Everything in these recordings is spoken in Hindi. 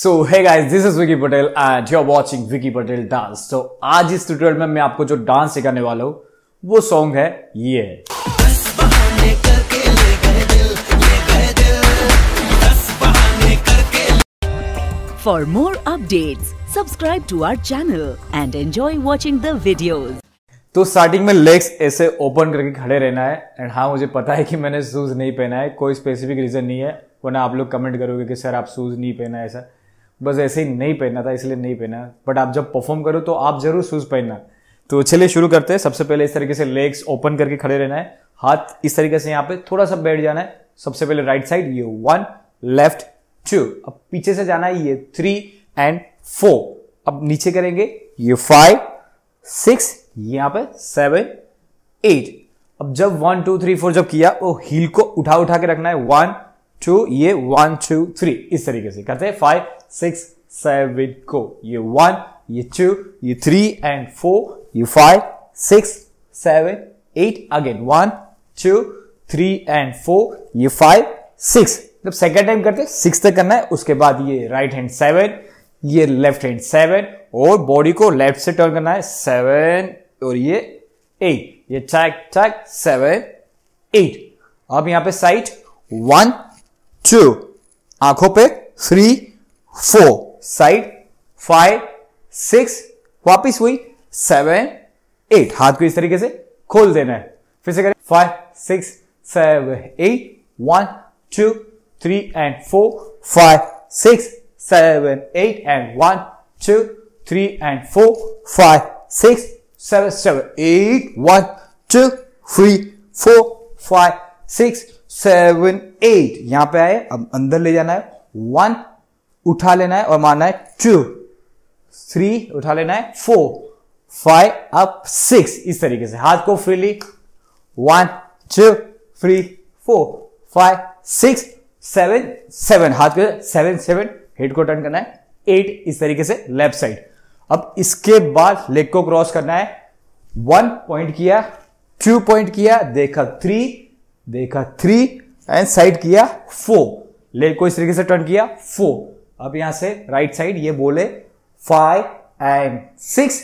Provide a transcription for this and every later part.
So hey guys this is Vicky Patel and you are watching Vicky Patel dance तो आज इस ट्यूटोरियल में मैं आपको जो डांस सिखाने वाला हूँ वो सॉन्ग है ये। है For more updates, subscribe to our channel and enjoy watching the videos. तो स्टार्टिंग में लेग्स ऐसे ओपन करके खड़े रहना है एंड हाँ मुझे पता है कि मैंने शूज़ नहीं पहना है कोई स्पेसिफिक रीजन नहीं है वरना आप लोग कमेंट करोगे कि सर आप शूज़ नहीं पहना है ऐसा। बस ऐसे ही नहीं पहना था, इसलिए नहीं पहना। बट आप जब परफॉर्म करो तो आप ज़रूर शूज़ पहनना। तो चलिए शुरू करते हैं। सबसे पहले इस तरीके से लेग्स ओपन करके खड़े रहना है। हाथ इस तरीके से यहाँ पे थोड़ा सा बैठ जाना है। सबसे पहले राइट साइड ये वन लेफ़्ट टू अब पीछे से जाना है, ये थ्री एंड फोर अब नीचे करेंगे, ये फाइव सिक्स यहाँ पे सेवन एट अब जब वन टू थ्री फोर जब किया वो हील को उठा उठा के रखना है। वन टू ये वन टू थ्री इस तरीके से करते हैं। फाइव सिक्स सेवन को ये वन ये टू ये थ्री एंड फोर ये five six seven eight again one two three and four ये फाइव सिक्स जब सेकेंड टाइम करते हैं सिक्स तक करना है, उसके बाद ये राइट हैंड सेवन ये लेफ़्ट हैंड सेवन और बॉडी को लेफ़्ट से टर्न करना है सेवन और ये एट ये टैक टैक सेवन एट अब यहाँ पे साइड वन टू आँखों पे three four side five six वापिस हुई सेवन एट हाथ को इस तरीके से खोल देना है। फिर से करें five six seven eight one two three and four five six seven eight and one two three and four five six seven seven eight one two three four five six seven, eight. यहाँ पे आए अब अंदर ले जाना है। वन उठा लेना है और मारना है। टू थ्री उठा लेना है। Four five up six. इस तरीके से। हाथ को freely one two three four five six seven seven. हाथ को सेवन सेवन। हेड को टर्न करना है। एट इस तरीके से। लेफ़्ट साइड अब इसके बाद लेग को क्रॉस करना है। वन पॉइंट किया टू पॉइंट किया देखा। थ्री देखा थ्री एंड साइड किया फोर लेग को इस तरीके से टर्न किया फोर अब यहाँ से राइट साइड ये बोले फाइव एंड सिक्स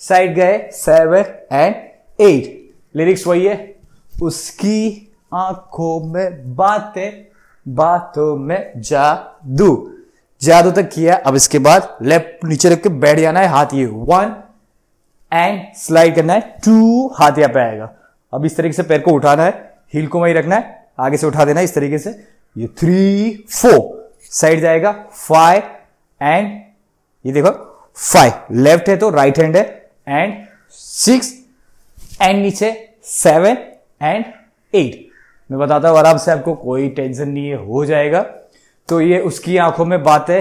साइड गए सेवन एंड एट लिरिक्स वही है। उसकी आँखों में बातें, बातों में जादू। जादू तक किया। अब इसके बाद लेफ़्ट नीचे रख के बैठ जाना है, हाथ ये वन एंड स्लाइड करना है टू हाथ यहाँ पे आएगा। अब इस तरीके से पैर को उठाना है। हील को वही रखना है। आगे से उठा देना इस तरीके से। ये थ्री फोर साइड जाएगा। फाइव एंड ये देखो फाइव लेफ़्ट है तो राइट हैंड है। एंड सिक्स एंड नीचे। सेवन एंड एट मैं बताता हूँ आराम से आपको, कोई टेंशन नहीं है, हो जाएगा। तो ये उसकी आँखों में बात है,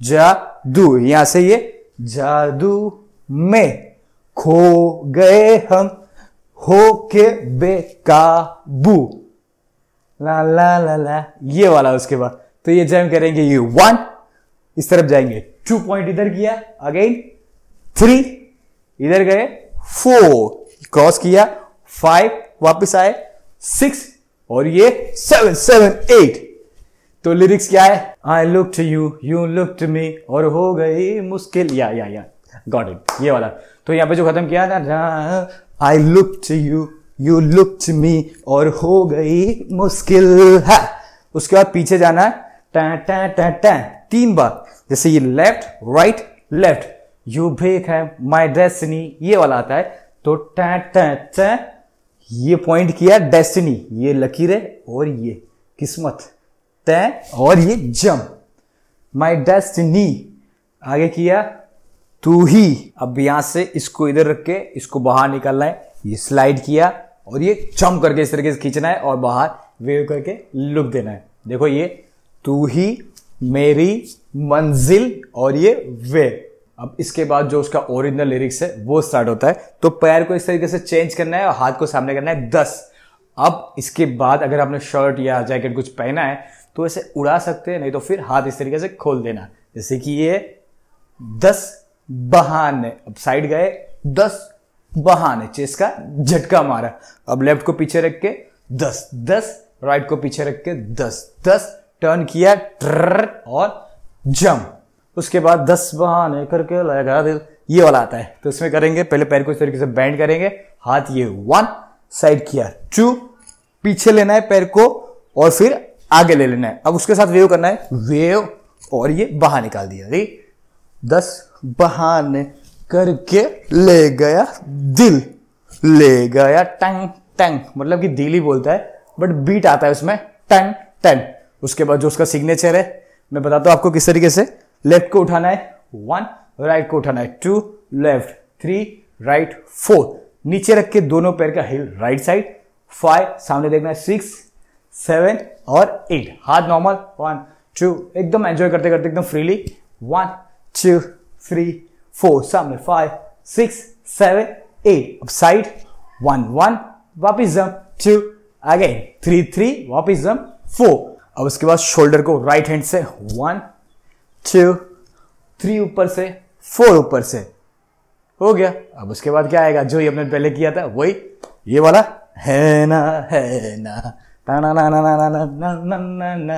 जादू। यहाँ से ये जादू में खो गए हम। हो के बेकाबू ला ला ला ला, ये वाला उसके बाद। तो ये जैम करेंगे, ये वन इस तरफ़ जाएँगे। टू पॉइंट इधर किया अगेन थ्री इधर गए। फोर क्रॉस किया। फाइव वापस आए। सिक्स और ये सेवन सेवन एट तो लिरिक्स क्या है? I look to you you look to me और हो गई मुश्किल। या या या गॉट इट ये वाला। तो यहाँ पे जो खत्म किया ना I look to you you look to me और हो गई मुश्किल, है। उसके बाद पीछे जाना है। टै, टा टा टा। तीन बार। जैसे ये left right left you break है माई डेस्टिनी ये वाला आता है। तो टै, टा टा। ये पॉइंट किया डेस्टिनी ये लकीर है, और ये किस्मत। तय और ये जम माई डेस्टिनी आगे किया तू ही अब यहाँ से इसको इधर रख के, इसको बाहर निकालना है। ये स्लाइड किया और ये चम करके इस तरीके से खींचना है और बाहर वेव करके लुक देना है। देखो ये, तू ही मेरी मंजिल और ये वे अब इसके बाद जो उसका ओरिजिनल लिरिक्स है, वो स्टार्ट होता है। तो पैर को इस तरीके से चेंज करना है और हाथ को सामने करना है दस। अब इसके बाद अगर आपने शर्ट या जैकेट कुछ पहना है तो ऐसे उड़ा सकते हैं, नहीं तो फिर हाथ इस तरीके से खोल देना। जैसे कि ये दस बहाने, अब साइड गए, दस बहाने चेस का झटका मारा। अब लेफ़्ट को पीछे रख के दस दस राइट को पीछे रख के दस दस टर्न किया ट्र और जंप उसके बाद दस बहाने करके लगा दिल ये वाला आता है। तो इसमें करेंगे, पहले पैर को इस तरीके से बैंड करेंगे, हाथ ये वन साइड किया टू पीछे लेना है पैर को, और फिर आगे ले लेना है। अब उसके साथ वेव करना है वेव और ये बाहर निकाल दिया। ठीक दस बहाने करके ले गया दिल। ले गया टंग टंग। मतलब कि दिल ही बोलता है बट बीट आता है उसमें, टंग टंग। उसके बाद जो उसका सिग्नेचर है, मैं बताता हूँ आपको किस तरीके से। लेफ़्ट को उठाना है वन राइट को उठाना है two left three right four नीचे रख के दोनों पैर का हिल राइट साइड फाइव सामने देखना है सिक्स सेवन और एट हाथ नॉर्मल वन टू एकदम एंजॉय करते करते एकदम freely one two three four सामने फाइव सिक्स सेवन एट अब साइड वन वन वापिस जम टू अगेन थ्री थ्री वापिस जम फोर अब उसके बाद शोल्डर को राइट हैंड से वन टू थ्री ऊपर से फोर ऊपर से हो गया अब उसके बाद क्या आएगा जो ही हमने पहले किया था वही ये वाला है ना है ना टाना ना ना ना ना ना ना ना ना ना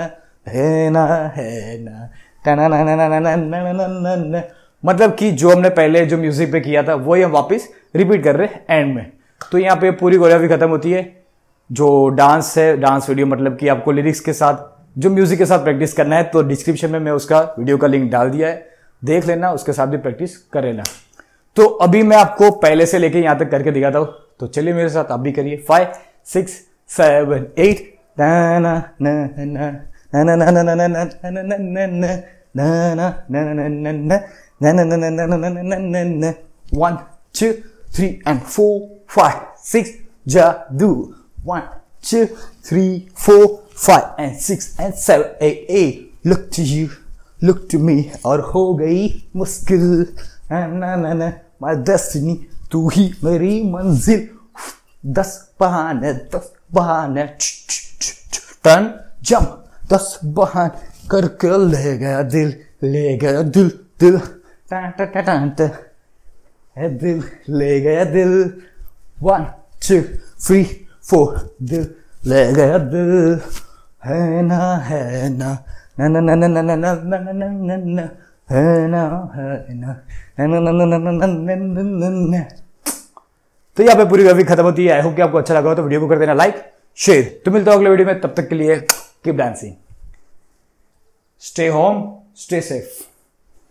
है ना है ना टाना ना ना ना ना ना ना ना ना ना मतलब कि जो हमने पहले जो म्यूज़िक पे किया था वही हम वापस रिपीट कर रहे हैं एंड में तो यहाँ पे पूरी कोरियोग्राफी खत्म होती है जो डांस है डांस वीडियो मतलब कि आपको लिरिक्स के साथ जो म्यूज़िक के साथ प्रैक्टिस करना है तो डिस्क्रिप्शन में मैं उसका वीडियो का लिंक डाल दिया है देख लेना उसके साथ भी प्रैक्टिस कर लेना तो अभी मैं आपको पहले से लेके यहाँ तक करके दिखाता हूँ तो चलिए मेरे साथ आप भी करिए five six seven eight one two three and four five six जादू one two, three, four, five, and six, and seven, eight, eight. Look to you, look to me, और हो गई मुश्किल। ना ना ना my destiny, तू ही मेरी मंजिल। दस बहाने दस बहाने। टर्न जम दस बहान। करके ले गया दिल ले गया दिल दिल। है दिल ले गया दिल वन टू थ्री फोर दिल ले गया दिल है ना है ना ना ना ना ना ना ना ना ना ना ना ना है ना है ना ना ना ना ना ना ना ना ना ना तो यहाँ पे पूरी ग्राफी खत्म होती है आई होप कि आपको अच्छा लगा हो तो वीडियो को कर देना लाइक शेयर तो मिलता हूँ अगले वीडियो में तब तक के लिए keep dancing stay home stay safe